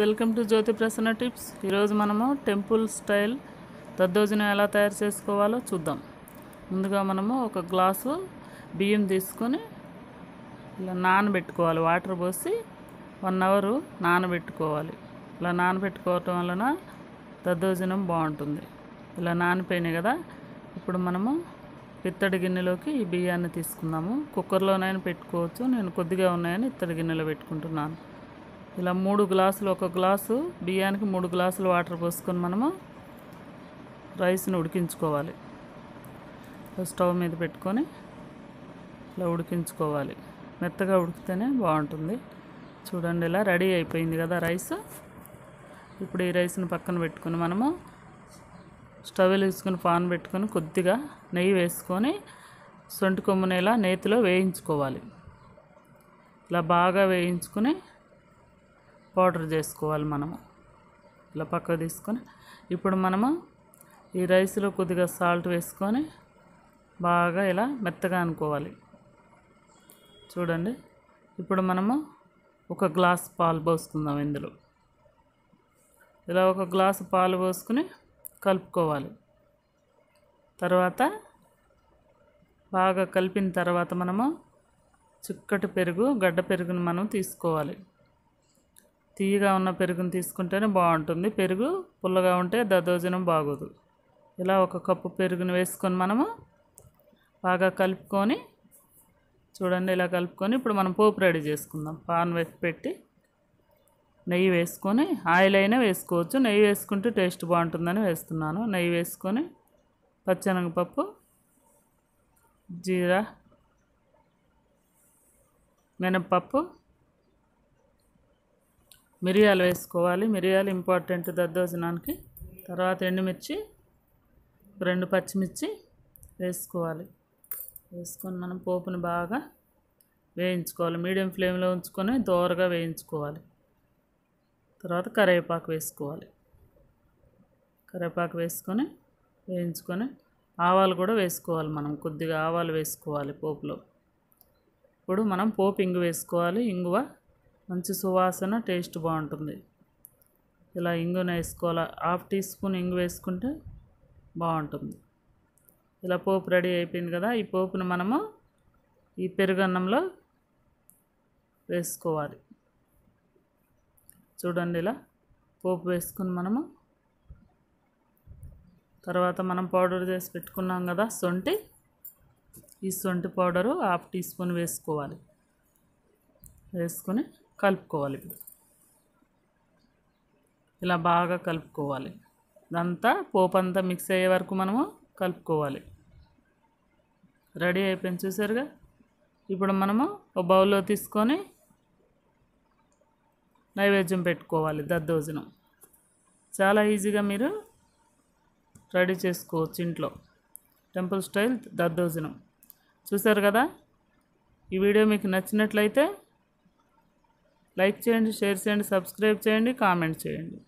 Welcome to Jyothi Prasanna tips. ఈరోజు మనము temple style దద్దోజనం ఎలా తయారు చేసుకోవాలో చూద్దాం. ముందుగా మనము ఒక గ్లాసు బియ్యం తీసుకొని ఇలా నానబెట్టుకోవాలి. వాటర్ పోసి వన్ అవర్ నానబెట్టుకోవాలి. ఇలా నానబెట్టుకోవటం వలన దద్దోజనం బాగుంటుంది. ఇలా నానిపోయినాయి కదా. ఇప్పుడు మనము ఇత్తడి గిన్నెలోకి ఈ బియ్యాన్ని తీసుకుందాము. కుక్కర్లోనైనా పెట్టుకోవచ్చు. నేను కొద్దిగా ఉన్నాయని ఇత్తడి గిన్నెలో పెట్టుకుంటున్నాను. ఇలా మూడు గ్లాసులు ఒక గ్లాసు బియ్యానికి మూడు గ్లాసులు వాటర్ పోసుకొని మనము రైస్ని ఉడికించుకోవాలి. స్టవ్ మీద పెట్టుకొని ఇలా ఉడికించుకోవాలి. మెత్తగా ఉడికితేనే బాగుంటుంది. చూడండి ఇలా రెడీ అయిపోయింది కదా రైస్. ఇప్పుడు ఈ రైస్ని పక్కన పెట్టుకొని మనము స్టవ్ వెలిగించుకొని పాన్ పెట్టుకొని కొద్దిగా నెయ్యి వేసుకొని సొంటి కొమ్మునేలా నేతిలో వేయించుకోవాలి. ఇలా బాగా వేయించుకుని పౌడర్ చేసుకోవాలి మనము. ఇలా పక్కకు తీసుకొని ఇప్పుడు మనము ఈ రైస్లో కొద్దిగా సాల్ట్ వేసుకొని బాగా ఇలా మెత్తగా అనుకోవాలి. చూడండి. ఇప్పుడు మనము ఒక గ్లాస్ పాలు పోసుకుందాం ఇందులో. ఇలా ఒక గ్లాసు పాలు పోసుకుని కలుపుకోవాలి. తర్వాత బాగా కలిపిన తర్వాత మనము చిక్కటి పెరుగు గడ్డ పెరుగుని మనం తీసుకోవాలి. తీయగా ఉన్న పెరుగుని తీసుకుంటేనే బాగుంటుంది. పెరుగు పుల్లగా ఉంటే దద్దోజనం బాగోదు. ఇలా ఒక కప్పు పెరుగుని వేసుకొని మనము బాగా కలుపుకొని చూడండి ఇలా కలుపుకొని ఇప్పుడు మనం పోపు రెడీ చేసుకుందాం. పాన్ వేసి పెట్టి నెయ్యి వేసుకొని ఆయిల్ అయినా వేసుకోవచ్చు. నెయ్యి వేసుకుంటే టేస్ట్ బాగుంటుందని వేస్తున్నాను. నెయ్యి వేసుకొని పచ్చనగపప్పు జీరా మినప్పప్పు మిరియాలు వేసుకోవాలి. మిరియాలు ఇంపార్టెంట్ దద్దోజనానికి. తర్వాత ఎండుమిర్చి రెండు పచ్చిమిర్చి వేసుకోవాలి. వేసుకొని మనం పోపుని బాగా వేయించుకోవాలి. మీడియం ఫ్లేమ్లో ఉంచుకొని దోరగా వేయించుకోవాలి. తర్వాత కరివేపాకు వేసుకోవాలి. కరివేపాకు వేసుకొని వేయించుకొని ఆవాలు కూడా వేసుకోవాలి మనం. కొద్దిగా ఆవాలు వేసుకోవాలి పోపులో. ఇప్పుడు మనం పోపు ఇంగు వేసుకోవాలి. ఇంగువ మంచి సువాసన టేస్ట్ బాగుంటుంది. ఇలా ఇంగున వేసుకోవాలి? హాఫ్ టీ స్పూన్ ఇంగు వేసుకుంటే బాగుంటుంది. ఇలా పోపు రెడీ అయిపోయింది కదా ఈ పోపును మనము ఈ పెరుగన్నంలో వేసుకోవాలి. చూడండి ఇలా పోపు వేసుకుని మనము తర్వాత మనం పౌడర్ చేసి పెట్టుకున్నాం కదా సొంటి. ఈ సొంటి పౌడరు హాఫ్ టీ స్పూన్ వేసుకోవాలి. వేసుకొని కలుపుకోవాలి. ఇప్పుడు ఇలా బాగా కలుపుకోవాలి. ఇదంతా పోపు అంతా మిక్స్ అయ్యే వరకు మనము కలుపుకోవాలి. రెడీ అయిపోయింది చూసారుగా? ఇప్పుడు మనము ఒక బౌల్లో తీసుకొని నైవేద్యం పెట్టుకోవాలి దద్దోజనం. చాలా ఈజీగా మీరు రెడీ చేసుకోవచ్చు ఇంట్లో. టెంపుల్ స్టైల్ దద్దోజనం. చూసారు కదా? ఈ వీడియో మీకు నచ్చినట్లయితే లైక్ చేయండి షేర్ చేయండి సబ్స్క్రైబ్ చేయండి కామెంట్ చేయండి.